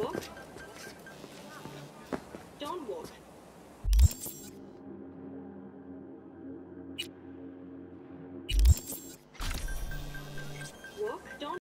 louco?